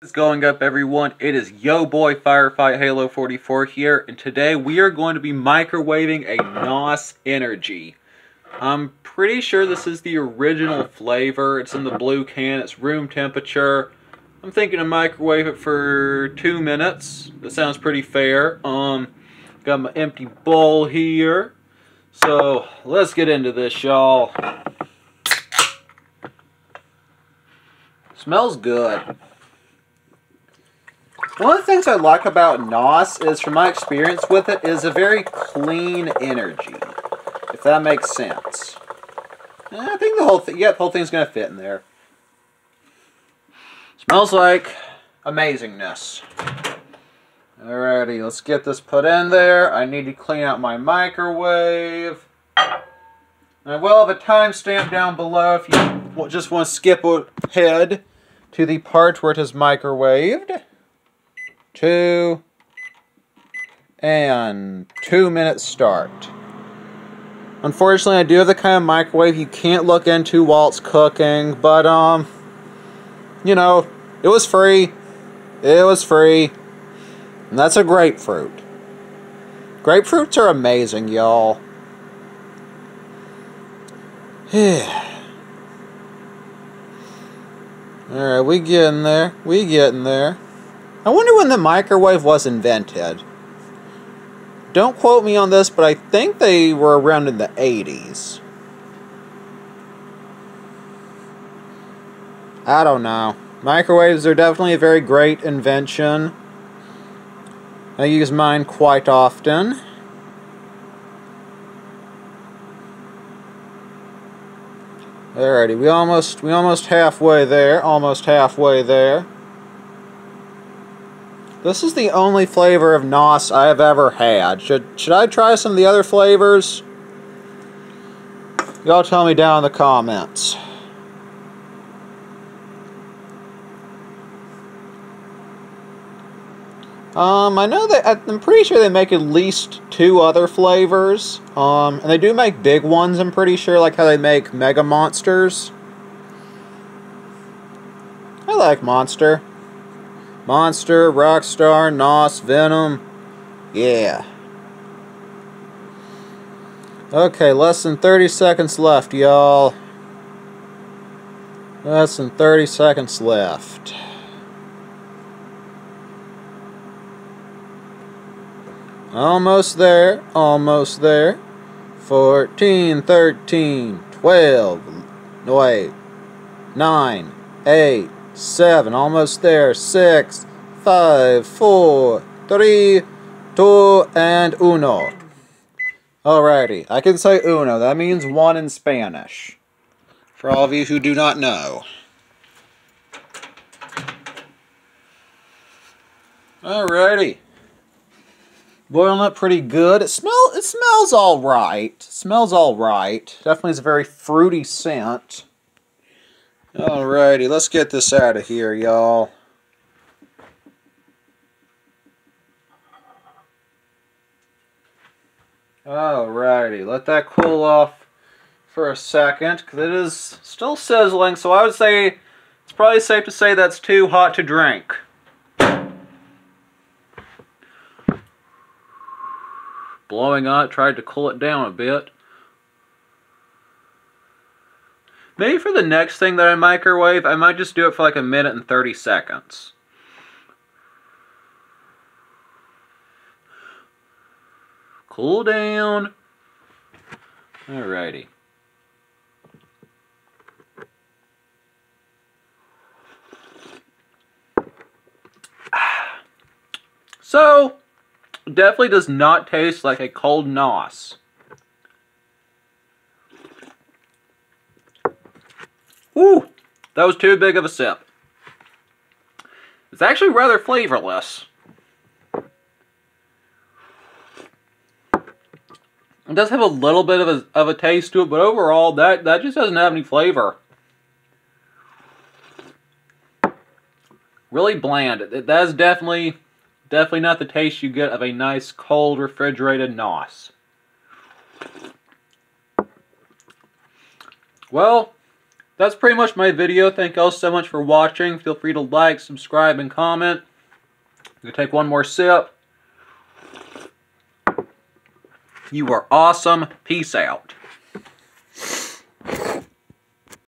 What is going up everyone? It is Yo Boy Firefight Halo 44 here and today we are going to be microwaving a NOS Energy. I'm pretty sure this is the original flavor. It's in the blue can. It's room temperature. I'm thinking to microwave it for two minutes. That sounds pretty fair. Um, got my empty bowl here. So let's get into this y'all. Smells good. One of the things I like about NOS is, from my experience with it, is a very clean energy. If that makes sense. And I think the whole thing, yeah, the whole thing's gonna fit in there. Smells like amazingness. Alrighty, let's get this put in there. I need to clean out my microwave. I will have a timestamp down below if you just want to skip ahead to the part where it is microwaved two, and two minutes start. Unfortunately, I do have the kind of microwave you can't look into while it's cooking, but, um, you know, it was free. It was free. And that's a grapefruit. Grapefruits are amazing, y'all. Yeah. Alright, we getting there. We getting there. I wonder when the microwave was invented. Don't quote me on this, but I think they were around in the 80s. I don't know. Microwaves are definitely a very great invention. I use mine quite often. Alrighty, we almost we almost halfway there, almost halfway there. This is the only flavor of NOS I have ever had. Should, should I try some of the other flavors? Y'all tell me down in the comments. Um, I know that I'm pretty sure they make at least two other flavors. Um, and they do make big ones. I'm pretty sure, like how they make Mega Monsters. I like Monster. Monster, Rockstar, NOS, Venom. Yeah. Okay, less than 30 seconds left, y'all. Less than 30 seconds left. Almost there, almost there. 14, 13, 12, wait, 9, 8, seven, almost there, six, five, four, three, two, and uno. Alrighty, I can say uno. That means one in Spanish. For all of you who do not know. Alrighty. Boiling up pretty good. It smell it smells alright. Smells alright. Definitely is a very fruity scent. Alrighty, let's get this out of here, y'all. Alrighty, let that cool off for a second, because it is still sizzling, so I would say it's probably safe to say that's too hot to drink. Blowing on it, tried to cool it down a bit. Maybe for the next thing that I microwave, I might just do it for like a minute and 30 seconds. Cool down. Alrighty. So, definitely does not taste like a cold NOS. Woo! That was too big of a sip. It's actually rather flavorless. It does have a little bit of a, of a taste to it, but overall, that, that just doesn't have any flavor. Really bland. That is definitely, definitely not the taste you get of a nice, cold, refrigerated NOS. Well, that's pretty much my video. Thank you all so much for watching. Feel free to like, subscribe, and comment. To take one more sip. You are awesome. Peace out.